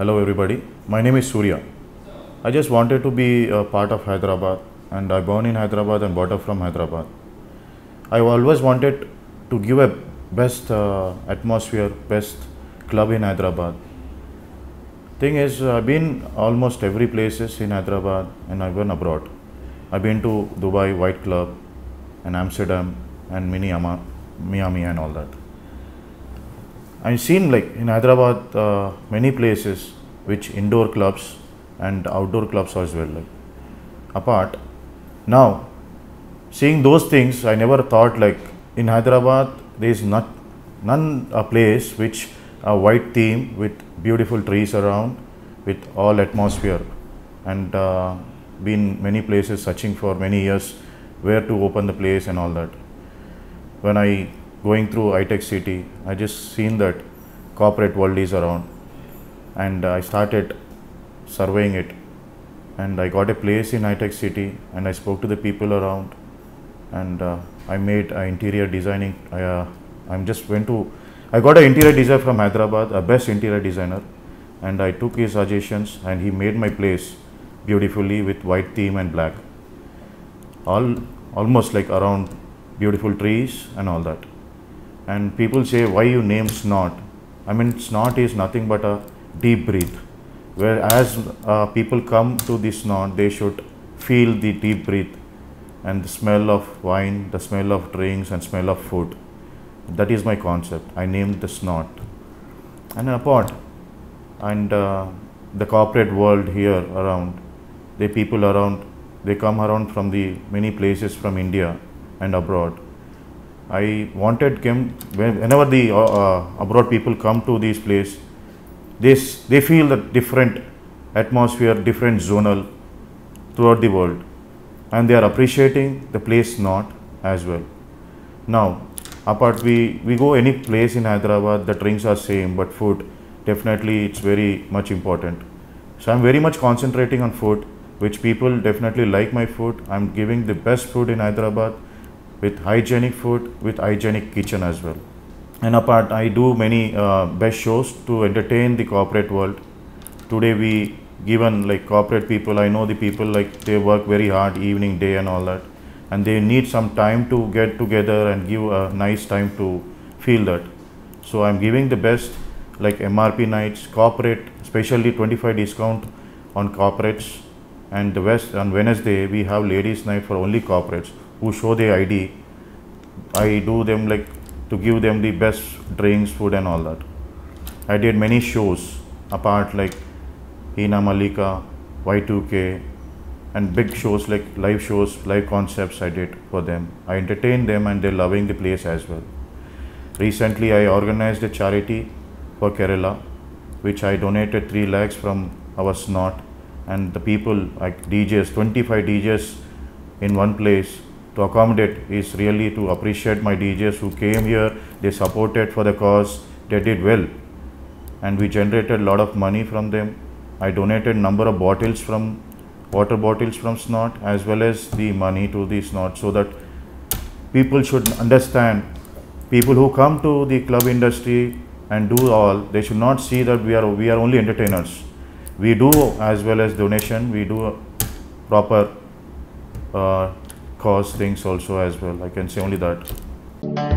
Hello, everybody. My name is Surya. I just wanted to be a part of Hyderabad, and I born in Hyderabad and brought up from Hyderabad. I always wanted to give a best uh, atmosphere, best club in Hyderabad. Thing is, I've been almost every places in Hyderabad, and I've been abroad. I've been to Dubai White Club, and Amsterdam, and Minneapolis, Miami, and all that. I've seen like in Hyderabad uh, many places which indoor clubs and outdoor clubs as well. Like apart now, seeing those things, I never thought like in Hyderabad there is not none a place which a white theme with beautiful trees around with all atmosphere and uh, been many places searching for many years where to open the place and all that when I going through iTech City, I just seen that corporate world is around, and I started surveying it, and I got a place in iTech City, and I spoke to the people around, and uh, I made uh, interior designing. I, uh, I'm just went to, I got an interior designer from Hyderabad, a best interior designer, and I took his suggestions, and he made my place beautifully with white theme and black. All almost like around beautiful trees and all that. And people say, why you name Snort? I mean, Snort is nothing but a deep breath. Whereas uh, people come to this Snort, they should feel the deep breath and the smell of wine, the smell of drinks, and smell of food. That is my concept. I named the Snort. And apart, and uh, the corporate world here around, the people around, they come around from the many places from India and abroad. I wanted them whenever the uh, uh, abroad people come to this place, they they feel the different atmosphere, different zonal throughout the world, and they are appreciating the place not as well. Now, apart we we go any place in Hyderabad, the drinks are same, but food definitely it's very much important. So I'm very much concentrating on food, which people definitely like my food. I'm giving the best food in Hyderabad with hygienic food with hygienic kitchen as well. And apart i do many uh, best shows to entertain the corporate world. Today we given like corporate people i know the people like they work very hard evening day and all that. And they need some time to get together and give a nice time to feel that. So i'm giving the best like mrp nights corporate especially 25 discount on corporates. And the west on wednesday we have ladies night for only corporates who show the id i do them like to give them the best drinks food and all that i did many shows apart like Hina Malika, Y2K, and big shows like live shows, live concepts I did for them. I entertained them and they're loving the place as well. Recently, I organized a charity for Kerala, which I donated 3 lakhs from our Snort and the people like DJs, 25 DJs in one place to accommodate is really to appreciate my DJs who came here, they supported for the cause, they did well. And we generated a lot of money from them. I donated number of bottles from water bottles from Snort as well as the money to the Snort so that people should understand. People who come to the club industry and do all they should not see that we are we are only entertainers. We do as well as donation. We do proper uh, cause things also as well. I can say only that